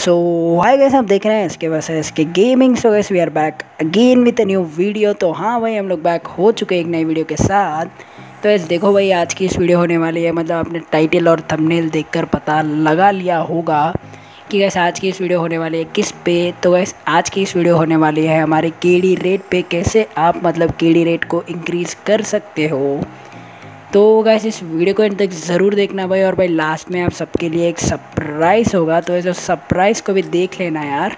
सो hi guys हम देख रहे हैं इसके वजह से इसके gaming so guys we are back again with a new video तो हाँ भाई, हम लोग बैक हो चुके हैं एक नई वीडियो के साथ. तो ऐसे देखो भाई, आज की इस वीडियो होने वाली है. मतलब आपने टाइटल और थंबनेल देखकर पता लगा लिया होगा कि गैस आज की इस वीडियो होने वाली है किस पे. तो गैस आज की इस वीडियो होने वाली है हमारे केडी रेट पे. कैसे आप मतलब केडी रेट को इंक्रीज़ कर सकते हो? तो गैस इस वीडियो को तक ज़रूर देखना भाई, और भाई लास्ट में आप सबके लिए एक सरप्राइज़ होगा। तो ऐसे सरप्राइज़ को भी देख लेना यार।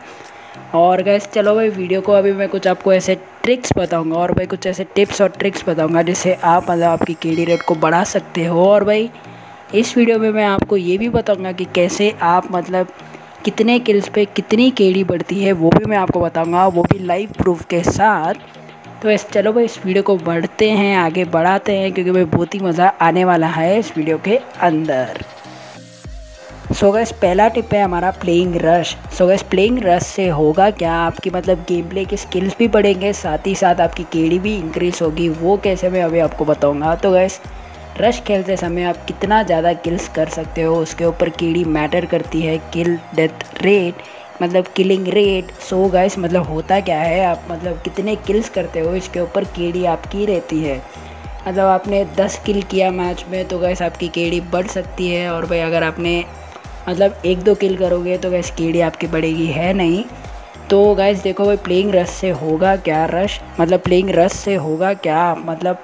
और गैस चलो भाई वीडियो को अभी मैं कुछ आपको ऐसे ट्रिक्स बताऊँगा, और भाई, कुछ ऐसे टिप्स और ट्रिक्स बताऊँगा, जिससे आप मतलब आपकी केडी रेट को बढ़ा सकते हो। और भाई, इस वीडियो में मैं आपको ये भी बताऊँगा कि कैसे आप मतलब कितने किल्स पे कितनी केडी बढ़ती है, वो भी मैं आपको बताऊँगा। वो भी लाइव प्रूफ के साथ। तो इस, चलो भाई, इस वीडियो को बढ़ते हैं, आगे बढ़ाते हैं, क्योंकि भाई बहुत ही मज़ा आने वाला है इस वीडियो के अंदर। सो गैस पहला टिप है हमारा playing rush so guys playing rush से होगा क्या? आपकी मतलब गेम प्ले की स्किल्स भी बढ़ेंगे, साथ ही साथ आपकी केडी भी इंक्रीज़ होगी। वो कैसे मैं अभी आपको बताऊँगा। तो गैस रश खेलते समय आप कितना ज़्यादा किल्स कर सकते हो, उसके ऊपर कीड़ी मैटर करती है किल डेथ रेट मतलब किलिंग रेट सो गाइस मतलब होता क्या है? आप मतलब कितने किल्स करते हो? इसके ऊपर केड़ी आपकी रहती है। मतलब आपने 10 किल किया मैच में तो गैस आपकी केड़ी बढ़ सकती है। और भाई, अगर आपने मतलब एक दो किल करोगे तो गैस केड़ी आपकी बढ़ेगी, है नहीं? तो गैस देखो भाई प्लेइंग रश से होगा क्या रश मतलब प्लेइंग रश से होगा क्या? मतलब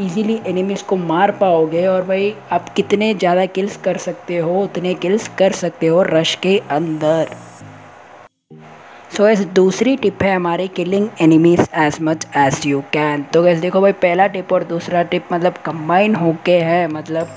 इजीली एनिमीज़ को मार पाओगे। और भाई, आप कितने ज़्यादा किल्स कर सकते हो? उतने किल्स कर सकते हो रश के अंदर। सो so, दूसरी टिप है हमारी killing enemies as much as you can तो गैस देखो भाई पहला टिप और दूसरा टिप मतलब कंबाइन होके है मतलब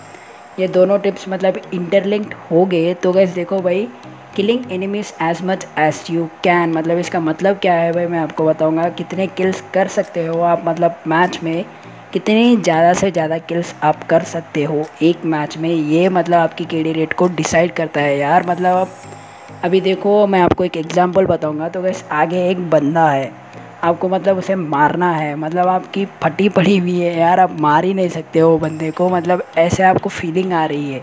ये दोनों टिप्स मतलब इंटरलिंक्ड हो गए. तो गैस देखो भाई killing enemies as much as you can मतलब इसका मतलब क्या है भाई मैं आपको बताऊँगा कितने किल्स कर सकते हो आप मतलब मैच में कितनी ज़्यादा से ज़्यादा किल्स आप कर सकते हो एक मैच में. ये मतलब आपकी केडी रेट को डिसाइड करता है यार मतलब आप अभी देखो, मैं आपको एक एग्ज़ाम्पल बताऊँगा। तो वैसे आगे एक बंदा है। आपको मतलब उसे मारना है। मतलब आपकी फटी पड़ी हुई है। यार, आप मार ही नहीं सकते हो बंदे को। मतलब ऐसे आपको फीलिंग आ रही है।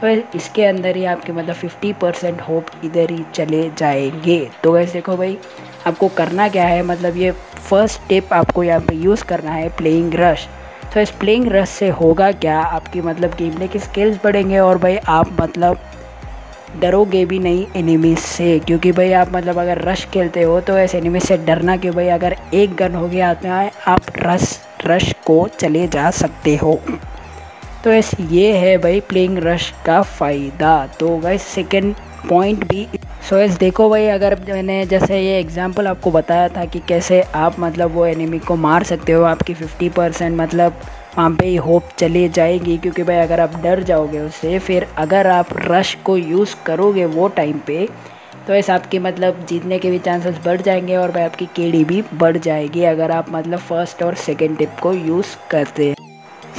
तो इसके अंदर ही आपके मतलब 50 परसेंट होप इधर ही चले जाएँगे। तो वैसे देखो भाई, आपको करना क्या है? मतलब ये फ़र्स्ट स्टेप आपको यहाँ पे यूज़ करना है प्लेइंग रश तो इस प्लेइंग रश से होगा क्या? आपकी मतलब गेम प्ले की स्किल्स बढ़ेंगे और भाई आप मतलब डरोगे भी नहीं एनिमीज से क्योंकि भाई आप मतलब अगर रश खेलते हो तो ऐसे एनिमीज से डरना क्यों भाई अगर एक गन हो गया हाथ में आप रश रश को चले जा सकते हो। तो ऐसे ये है भाई प्लेइंग रश का फ़ायदा। तो भाई सेकेंड पॉइंट भी सो so, देखो भाई अगर मैंने जैसे ये एग्जांपल आपको बताया था कि कैसे आप मतलब वो एनिमी को मार सकते हो आपकी 50 परसेंट मतलब वहाँ पे होप चली जाएगी क्योंकि भाई अगर आप डर जाओगे उससे फिर अगर आप रश को यूज़ करोगे वो टाइम पे तो ऐसा आपके मतलब जीतने के भी चांसेस बढ़ जाएँगे और भाई आपकी केड़ी भी बढ़ जाएगी अगर आप मतलब फ़र्स्ट और सेकेंड टिप को यूज़ करते हैं।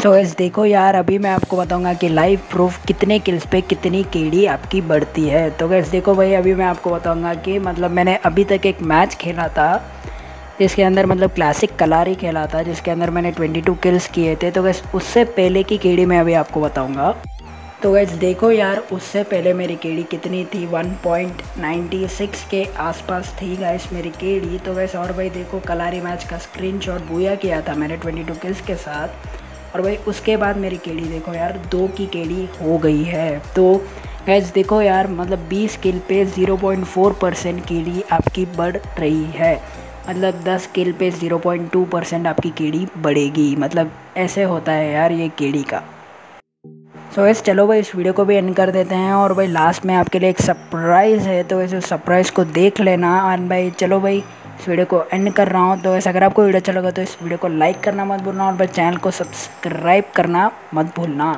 सो so, इस देखो यार अभी मैं आपको बताऊँगा कि लाइव प्रूफ कितने किल्स पे कितनी केड़ी आपकी बढ़ती है। तो गैस देखो भाई अभी मैं आपको बताऊँगा कि मतलब मैंने अभी तक एक मैच खेला था जिसके अंदर मतलब क्लासिक कलारी खेला था जिसके अंदर मैंने 22 किल्स किए थे। तो गैस उससे पहले की केड़ी मैं अभी आपको बताऊँगा। तो गैस देखो यार, उससे पहले मेरी केड़ी कितनी थी? 1.96 के आसपास थी गैस मेरी केड़ी। तो गैस और भाई देखो, कलारी मैच का स्क्रीनशॉट बुया किया था मैंने 22 किल्स के साथ। और भाई, उसके बाद मेरी केड़ी देखो यार, दो की केड़ी हो गई है। तो गैस देखो यार मतलब 20 किल पे 0.4 परसेंट केड़ी आपकी बढ़ रही है। मतलब 10 किल पे 0.2 परसेंट आपकी केड़ी बढ़ेगी। मतलब ऐसे होता है यार ये केड़ी का। सो so, वैसे चलो भाई इस वीडियो को भी एंड कर देते हैं और भाई लास्ट में आपके लिए एक सरप्राइज़ है तो वैसे सरप्राइज़ को देख लेना। और भाई चलो भाई इस वीडियो को एंड कर रहा हूँ। तो वैसे अगर आपको वीडियो अच्छा लगा तो इस वीडियो को लाइक करना मत भूलना और भाई चैनल को सब्सक्राइब करना मत भूलना।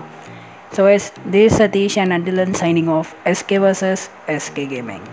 So was this Satish and until signing off S K versus S K gaming